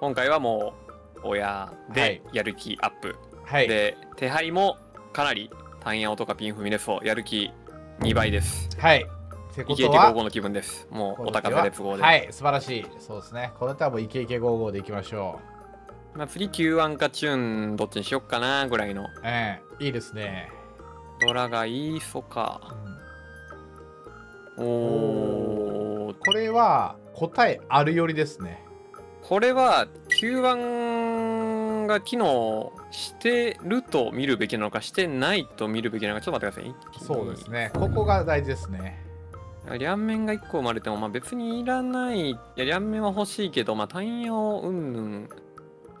今回はもう親はい。でやる気アップ、はい。で手配もかなり単ヤオとかピンフミネスをやる気2倍です。はい。イケイケゴーゴーの気分です。もうお高さ列合で、はい。素晴らしい。そうですね。これとはもうイケイケゴーゴーでいきましょまあ、次 Q1 かチューンどっちにしよっかなぐらいの。うええ。いいですね、ドラがいいそか。うん。おー。これは答えあるよりですねこれは Q1 が機能してると見るべきなのかしてないと見るべきなのかちょっと待ってください。そうですね。ここが大事ですね。両面が1個生まれてもまあ別にいらない。いや両面は欲しいけどまあ単用うんぬん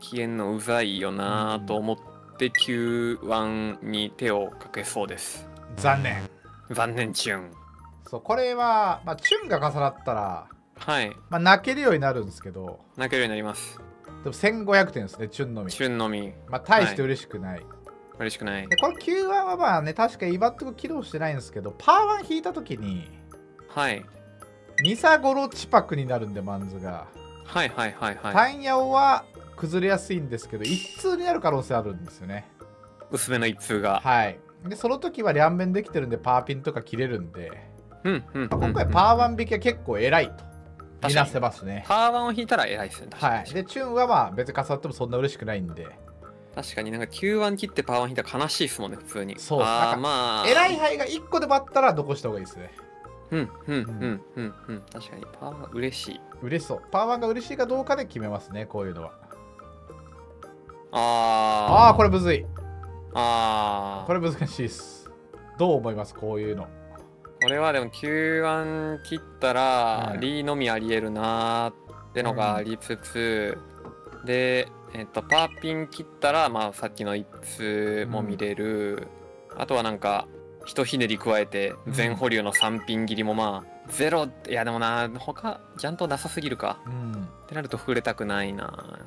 消えんのうざいよなと思って Q1 に手をかけそうです。残念。残念チューン。そうこれは、まあ、チュンが重なったら、はい。まあ、泣けるようになるんですけど。泣けるようになります。でも1500点ですねチュンのみ。チューンのみ。まあ大して嬉しくない、嬉しくない。でこれ Q1 はまあね確か今んとこ起動してないんですけどパー1引いた時にはい。ニサゴロチパクになるんでマンズが、はいはいはいはい。タンヤオは崩れやすいんですけど一通になる可能性あるんですよね。薄めの一通が。はい。でその時は両面できてるんでパーピンとか切れるんで、うんうんまあ今回ーパー1引きは結構偉いと見なせますね。パーワンを引いたら偉いですね。はい。でチュンはまあ別に重なってもそんな嬉しくないんで。確かになんか Q1 切ってパーワン引いたら悲しいですもんね普通に。そう。ああなんかまあ。偉い牌が1個でもあったら残した方がいいですね。うんうんうんうんうん。確かに。パーワン嬉しい。嬉しそう。パー1が嬉しいかどうかで決めますねこういうのは。あああーこれれむずい。ああこれ難しいです。どう思いますこういうのこれはでも Q1 切ったらうん。リーのみありえるなーってのがありつつ、で、えっと、パーピン切ったら、まあ、さっきの一通も見れる、あとはなんかひとひねり加えてうん。全保留の3ピン切りもまあゼロいやでもな他ジャントなさすぎるか。うん。ってなると触れたくないな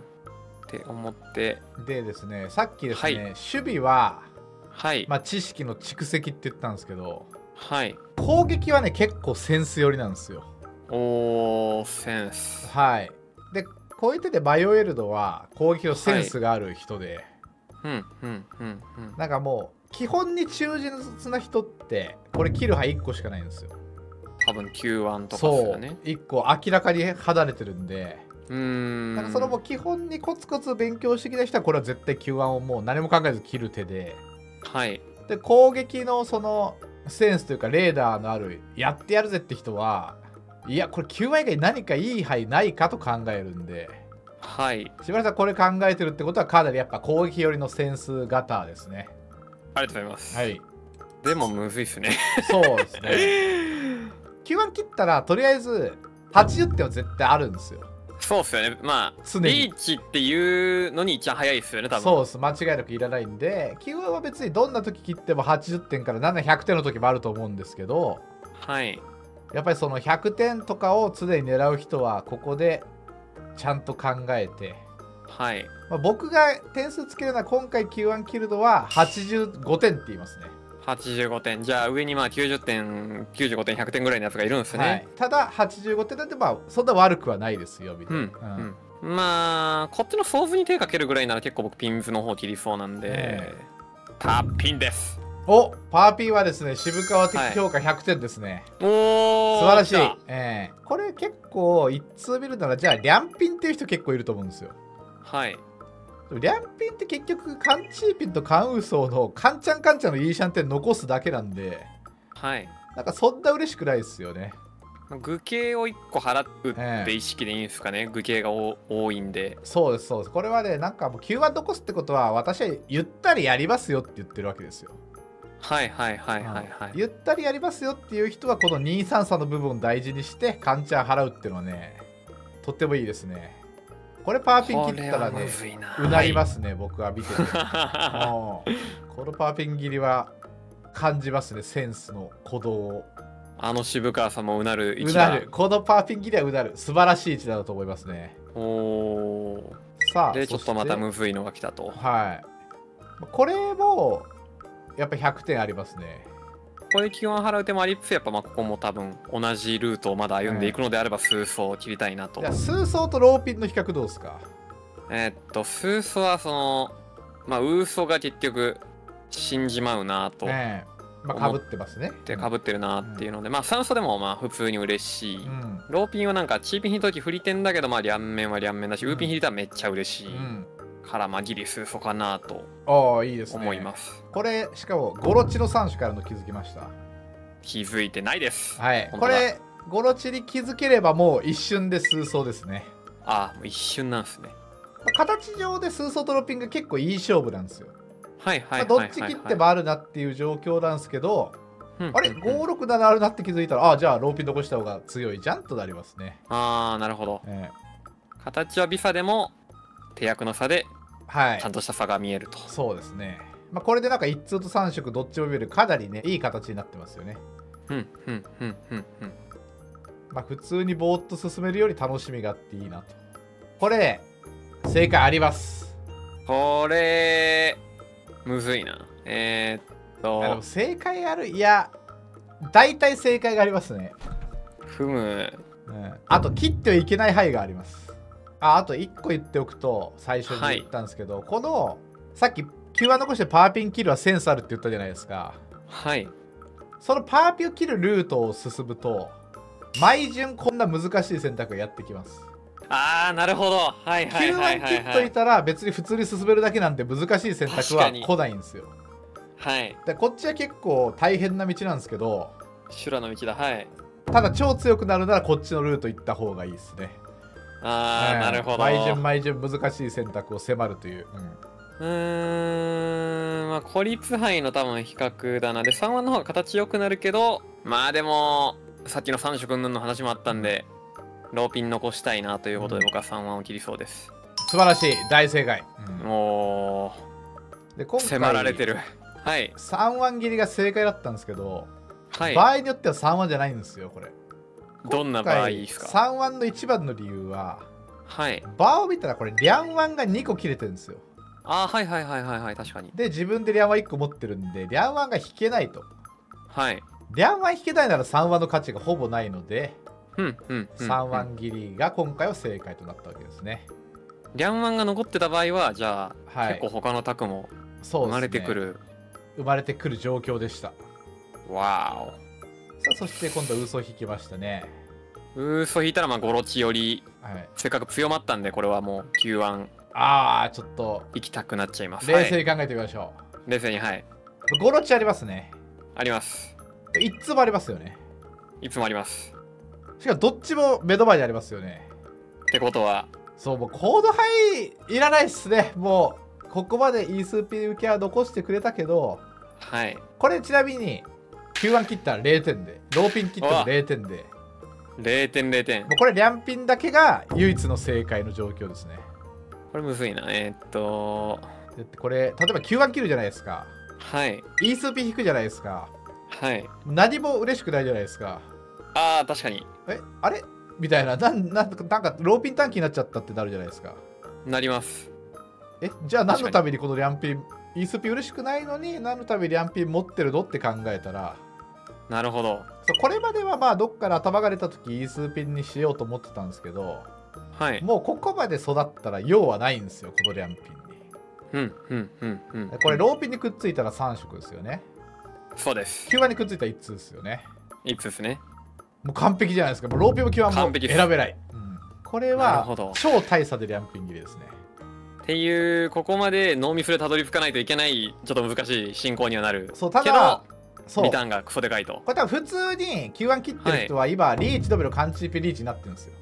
って思って。でですねさっきですね、はい。守備は、はい、まあ、知識の蓄積って言ったんですけどはい。攻撃はね結構センス寄りなんですよ。おーセンス。はい。でこういう手でバイオエルドは攻撃のセンスがある人で、うんうんうんうん。なんかもう基本に忠実な人ってこれ切る牌1個しかないんですよ。多分 Q1 とかですそう。よね1個明らかに離れてるんで。うーん。なんかそのもう基本にコツコツ勉強してきた人はこれは絶対 Q1 をもう何も考えず切る手で。はい。で攻撃のそのセンスというかレーダーのあるやってやるぜって人はいやこれ Q1 以外何かいい牌ないかと考えるんで。はい。しばらくさんこれ考えてるってことはかなりやっぱ攻撃寄りのセンス型ですね。ありがとうございます、はい。でもむずいっすね。そうですね。Q1 切ったらとりあえず80点は絶対あるんですよそうっすよね。まあ常に。リーチっていうのに一番早いっすよね多分。そうです。間違いなくいらないんで。Q1 は別にどんな時切っても80点から700点の時もあると思うんですけどはい。やっぱりその100点とかを常に狙う人はここでちゃんと考えて、はい。まあ、僕が点数つけるのは今回 Q1 切るのは85点って言いますね85点。じゃあ上にまあ90点95点100点ぐらいのやつがいるんですね、はい、ただ85点なんてまあそんな悪くはないですよみたいうんな、うん。うん。まあこっちのソーズに手かけるぐらいなら結構僕ピンズの方切りそうなんで、えタッピンです。おパーピーはですね渋川的評価100点ですね、おお素晴らしい。ええ。これ結構一通見るならじゃあリャンピンっていう人結構いると思うんですよ。はいリャンピンって結局カンチーピンとカンウーソーのカンチャンカンチャンのイーシャンって残すだけなんではい。なんかそんな嬉しくないですよね。具形を1個払うっええて意識でいいんですかね、具形がお多いんで。そうですそうです。これはねなんかもう Q1 残すってことは私はゆったりやりますよって言ってるわけですよ。はいはいはいはいはい、ゆったりやりますよっていう人はこの233の部分を大事にしてカンチャン払うっていうのはねとってもいいですねこれパーピン切ったらねうなりますね、僕は見てて。このパーピン切りは感じますねセンスの鼓動を。あの渋川さんもうなるう一打なる。このパーピン切りはうなる。素晴らしい一打だと思いますね。おおさあでちょっとまたそしてむずいのが来たと。はい。これもやっぱ100点ありますねここで基本払う手もありつつやっぱまあここも多分同じルートをまだ歩んでいくのであれば数層切りたいなと、じゃあ数層とローピンの比較どうですか？えーっとスーソはそのまあウーソが結局死んじまうなとええまあかぶってますね。でかぶってるなっていうので、まあ酸素でもまあ普通に嬉しい、うん。ローピンはなんかチーピン引いた時振り点だけどまあ両面は両面だし、うん。ウーピン引いたらめっちゃ嬉しい、うんからまあギリスーソかなとああいいですね。思います。これしかもゴロチの3種からの気づきました？気づいてないです。はい。これゴロチに気づければもう一瞬で数層ですね。あもう一瞬なんですね。まあ形上で数層とローピング結構いい勝負なんですよ、はいはいどっち切ってもあるなっていう状況なんですけど、うん。あれ？うんうん。567あるなって気づいたらあじゃあローピン残した方が強いじゃんとなりますね、ああなるほど。え。形はビサでも手役の差でえはい。ちゃんとした差が見えると、そうですね。まあこれでなんか1通と3色どっちも見えるかなりねいい形になってますよね。うんうんうんうんうん。まあ普通にぼーっと進めるより楽しみがあっていいなと。これ正解あります。これむずいな。えー、っと。あでも正解あるいや大体正解がありますね、踏む。うん、あと切ってはいけない範囲がありますああと1個言っておくと最初に言ったんですけど、このさっき Q1 残してパーピン切るはセンスあるって言ったじゃないですか。はい。そのパーピンを切るルートを進むと毎順こんな難しい選択がやってきます。ああなるほど。はいはいはい9はい。は切っといいたら別に普通に進めるだけなんで難しい選択は来ないんですよ。はい。でこっちは結構大変な道なんですけど修羅の道だ。はい。ただ超強くなるならこっちのルート行った方がいいですねああ、ええなるほど。毎順毎順難しい選択を迫るという、うん。うーんまあ孤立範囲の多分比較だな。で3話の方が形良くなるけどまあでもさっきの3色の話もあったんでローピン残したいなということで僕は3話を切りそうです、素晴らしい。大正解、もで今回う迫られてる。はい。3腕切りが正解だったんですけど、はい。場合によっては3腕じゃないんですよこれどんな場合ですか？3ワンの一番の理由ははい。場を見たらこれリャンワンが2個切れてるんですよ。あーはいはいはいはいはい確かに。で自分でリャンワン1個持ってるんでリャンワンが引けないと。はい。リャンワン引けないなら3ワンの価値がほぼないので、うんうんうん、うん、3ワン切りが今回は正解となったわけですね。リャンワンが残ってた場合はじゃあ、はい。結構他のタクも生まれてくる、生まれてくる状況でした。わさあそして今度嘘を引きましたね。ウーソ引いたらまあゴロチより。はい。せっかく強まったんでこれはもう Q1 ああちょっと。行きたくなっちゃいます。冷静はい、に考えてみましょ冷静にはい。うゴロチありますね。あります。1つもありますよね。いつもあります。しかもどっちも目の前にありますよね。ってことは。そうもうコードハイいらないっすね。もうここまでイースピ受けは残してくれたけど。はい。これちなみに Q1 切ったら0点でローピン切っても0点で。0点0点もうこれリャンピンだけが唯一の正解の状況ですね。これむずいな。えーっと。だってこれ例えば Q1 切るじゃないですか。はい。イースピ引くじゃないですか。はい。何も嬉しくないじゃないですか。あー確かに。えあれ？みたいな。なんなんなんかローピン短期になっちゃったってなるじゃないですか。なります。えじゃあ何のためにこのリャンピンイースピ嬉しくないのに何のためにリャンピン持ってるのって考えたらなるほど。これまではまあどっから頭が出た時イースピンにしようと思ってたんですけどはい。もうここまで育ったら用はないんですよこのリャンピンうんうんうんうん。にこれローピンにくっついたら3色ですよね。そうです。9番にくっついたら1通ですよね。いつですね？もう完璧じゃないですか。もうローピンも9番も完璧です。選べない、うん。これは超大差でリャンピン切りですね。っていうここまでノーミスでたどり着かないといけないちょっと難しい進行にはなる。そうたけだどそう。リターンがクソでかいと。これ多分普通に Q1 切ってる人は今、リーチドベのカンチーピリーチになってるんですよ。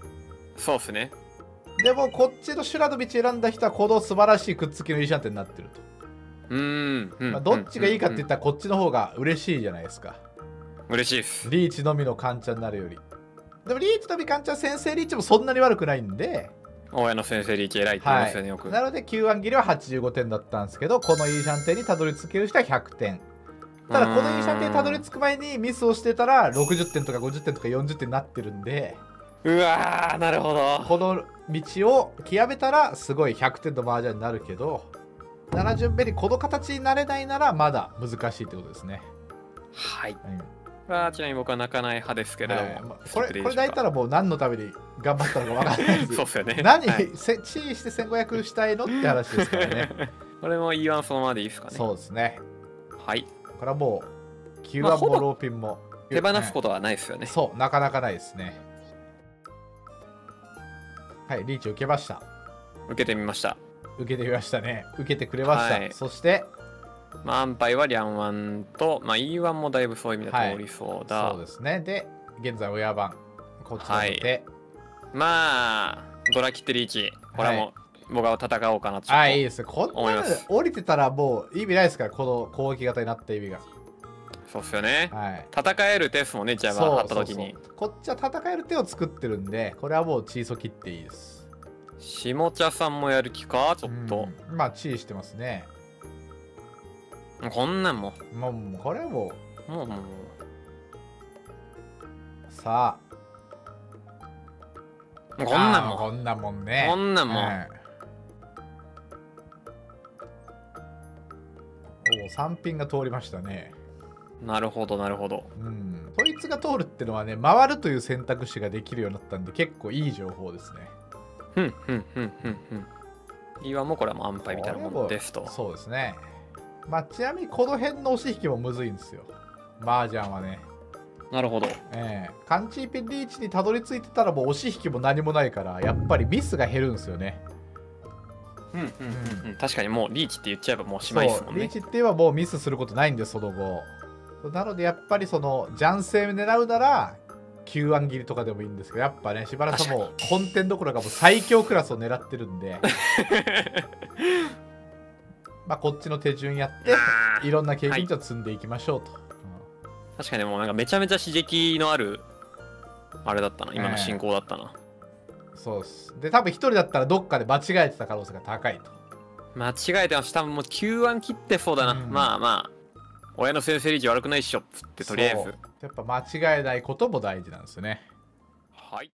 そうっすね。でもこっちの修羅の道選んだ人はこの素晴らしいくっつきのいいシャンテになってると、うーん、うん。まあ、どっちがいいかって言っうんたらこっちの方が嬉しいじゃないですか。うん嬉しいです。リーチのみのカンチャになるより。でもリーチのみカンチャ先生リーチもそんなに悪くないんで。親の先生リーチ偉いって言いますよねよく。なので Q1 切りは85点だったんですけどこのいいシャンテにたどり着ける人は100点ただこのいいシャンテにたどり着く前にミスをしてたら60点とか50点とか40点になってるんでうわーなるほど。この道を極めたらすごい100点の麻雀になるけど7巡目にこの形になれないならまだ難しいってことですね、はい。うん。れはちなみに僕は泣かない派ですけれども、はい。まあこれこれ抱いたらもう何のために頑張ったのか分からないです。そうっすよね。何、はい。せ地位して1500したいのって話ですからね。これも E1 そのままでいいですかね。そうですね。はいこれはもう Q1 まあほぼもローピンも、手放すことはないですよね。そうなかなかないですね。はいリーチ受けました。受けてみました。受けてみましたね。受けてくれました、はい。そしてまあ安牌はリャンワンと、まあ、E1 もだいぶそういう意味で通りそうだ、そうですね。で現在親番こちらで、まあドラキッテリーチ。これはもう僕は戦おうかなとあいいです。こんな降りてたらもう意味ないですからこの攻撃型になった意味が。そうっすよね。はい。戦えるですもんねジャバ張った時に。そうそうこっちは戦える手を作ってるんでこれはもうチーソ切っていいです。下茶さんもやる気かちょっと、うん。まあチーしてますね。こんなんも。もうもうこれはもう。もうもうさあ。こんなんも。こんなもんね。こんなんも。はいおお3品が通りましたね。なるほどなるほど。うん。そいつが通るってのはね回るという選択肢ができるようになったんで結構いい情報ですね。ふんふんふんふんふん。E1 もこれは安牌みたいなものですと。そうですね。まあちなみにこの辺の押し引きもむずいんですよ。麻雀はね。なるほど。ええ。カンチーペンリーチにたどり着いてたらもう押し引きも何もないからやっぱりミスが減るんですよねうんうんうんうん。確かにもうリーチって言っちゃえばもうしまいですもんそう。リーねチって言えばもうミスすることないんでその後。なのでやっぱりそのジャンセン狙うなら Q1 切りとかでもいいんですけどやっぱねしばらくもう本店どころかもう最強クラスを狙ってるんで。まあこっちの手順やっていろんな経験値を積んでいきましょうと、確かにもうなんかめちゃめちゃ刺激のあるあれだったな。今の進行だったな、うんそうです。で多分一人だったらどっかで間違えてた可能性が高いと。間違えてます。多分もう Q1 切ってそうだな、うん。まあまあ。親の先生リーチ悪くないっしょっつってとりあえず。やっぱ間違えないことも大事なんですよね。はい